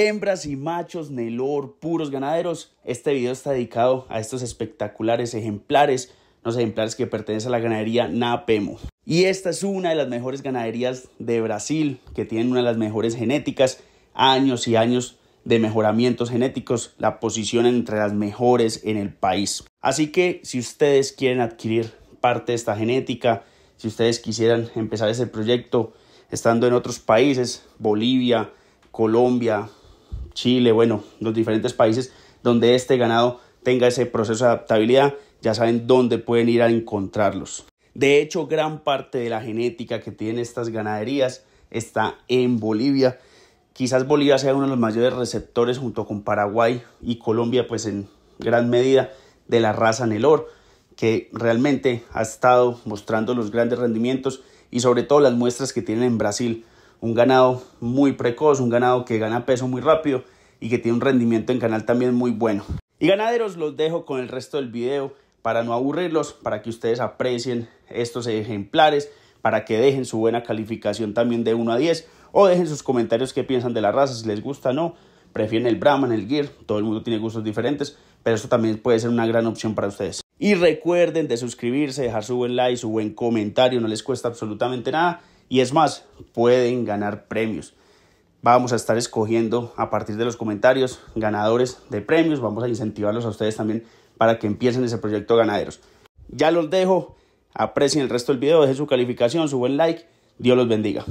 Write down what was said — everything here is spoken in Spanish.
Hembras y machos, Nelor, puros ganaderos, este video está dedicado a estos espectaculares ejemplares, los ejemplares que pertenecen a la ganadería Napemo. Y esta es una de las mejores ganaderías de Brasil, que tienen una de las mejores genéticas, años y años de mejoramientos genéticos, la posición entre las mejores en el país. Así que si ustedes quieren adquirir parte de esta genética, si ustedes quisieran empezar ese proyecto estando en otros países, Bolivia, Colombia, Chile, bueno, los diferentes países donde este ganado tenga ese proceso de adaptabilidad, ya saben dónde pueden ir a encontrarlos. De hecho, gran parte de la genética que tienen estas ganaderías está en Bolivia. Quizás Bolivia sea uno de los mayores receptores junto con Paraguay y Colombia, pues en gran medida de la raza Nelor, que realmente ha estado mostrando los grandes rendimientos y sobre todo las muestras que tienen en Brasil un ganado muy precoz, un ganado que gana peso muy rápido y que tiene un rendimiento en canal también muy bueno. Y ganaderos, los dejo con el resto del video para no aburrirlos, para que ustedes aprecien estos ejemplares, para que dejen su buena calificación también de 1 a 10 o dejen sus comentarios qué piensan de la raza, si les gusta o no, prefieren el Brahman, el Gear, todo el mundo tiene gustos diferentes, pero esto también puede ser una gran opción para ustedes. Y recuerden de suscribirse, dejar su buen like, su buen comentario, no les cuesta absolutamente nada y es más, pueden ganar premios. Vamos a estar escogiendo a partir de los comentarios ganadores de premios. Vamos a incentivarlos a ustedes también para que empiecen ese proyecto ganaderos. Ya los dejo. Aprecien el resto del video, dejen su calificación, su buen like. Dios los bendiga.